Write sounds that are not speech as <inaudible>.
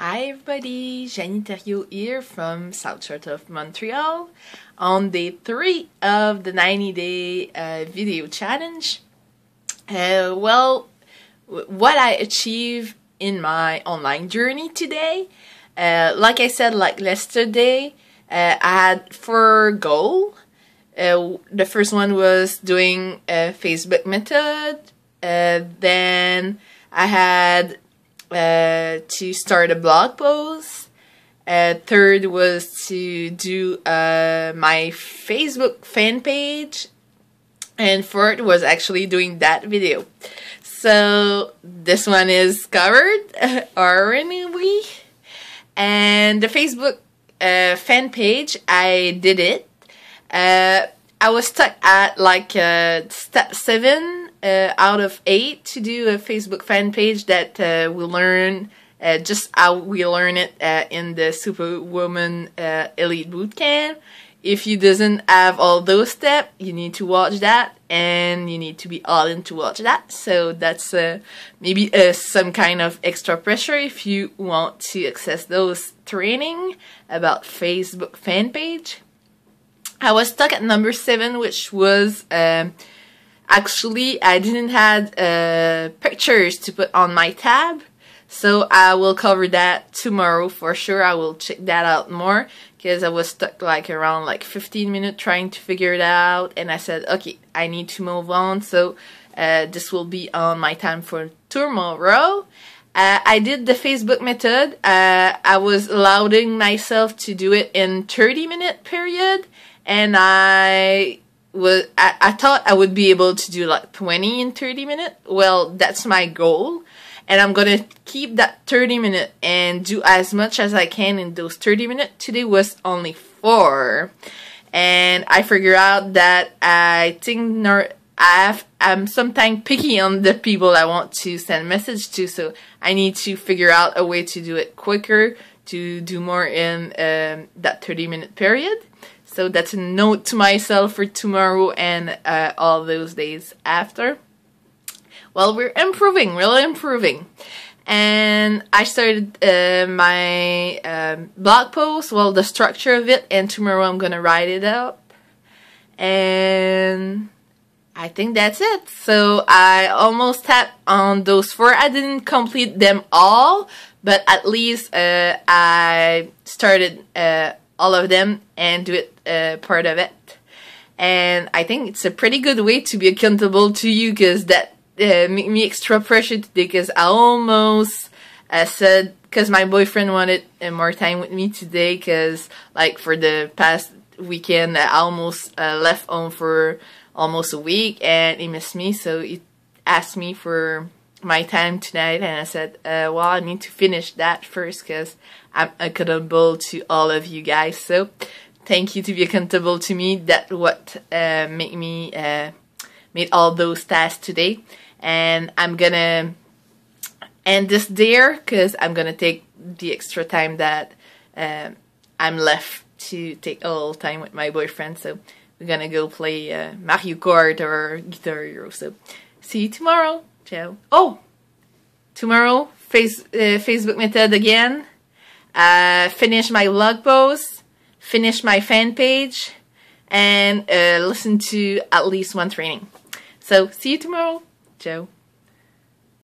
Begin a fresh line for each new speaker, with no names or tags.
Hi everybody, Janie Thériault here from South Shore of Montreal on day 3 of the 90 day uh, video challenge. Uh, well, what I achieved in my online journey today, uh, like I said like yesterday, uh, I had four goals. Uh, the first one was doing a Facebook method, uh, then I had uh, to start a blog post. Uh, third was to do uh, my Facebook fan page. And fourth was actually doing that video. So this one is covered <laughs> already. And the Facebook uh, fan page, I did it. Uh, I was stuck at like uh, step seven uh, out of eight to do a Facebook fan page that uh, we learn uh, just how we learn it uh, in the Superwoman uh, Elite Bootcamp. If you doesn't have all those steps, you need to watch that, and you need to be all in to watch that. So that's uh, maybe some kind of extra pressure if you want to access those training about Facebook fan page. I was stuck at number seven, which was um, Actually, I didn't have uh, pictures to put on my tab, so I will cover that tomorrow for sure. I will check that out more because I was stuck like around like 15 minutes trying to figure it out, and I said, okay, I need to move on. So uh, this will be on my time for tomorrow. Uh, I did the Facebook method. Uh, I was allowing myself to do it in 30 minute period, and I was I, I thought I would be able to do like 20 in 30 minutes. Well, that's my goal. And I'm gonna keep that 30 minute and do as much as I can in those 30 minutes. Today was only four. And I figure out that I think I am sometimes picky on the people I want to send message to, so I need to figure out a way to do it quicker, to do more in um, that 30 minute period. So that's a note to myself for tomorrow and uh, all those days after. Well, we're improving, really improving. And I started uh, my um, blog post, well, the structure of it, and tomorrow I'm to write it up. And I think that's it. So I almost tapped on those four. I didn't complete them all, but at least uh, I started uh, all of them and do it uh, part of it. And I think it's a pretty good way to be accountable to you because that uh, made me extra pressure today because I almost uh, said because my boyfriend wanted uh, more time with me today because like for the past weekend I almost uh, left home for almost a week and he missed me so he asked me for my time tonight and I said uh, well I need to finish that first because I'm accountable to all of you guys so thank you to be accountable to me. That what uh, made me uh, made all those tasks today, and I'm gonna end this there because I'm gonna take the extra time that uh, I'm left to take a little time with my boyfriend. So we're gonna go play uh, Mario Kart or Guitar Hero. So see you tomorrow. Ciao. Oh, tomorrow face uh, Facebook method again. Uh, finish my blog post finish my fan page, and uh, listen to at least one training. So see you tomorrow. Ciao.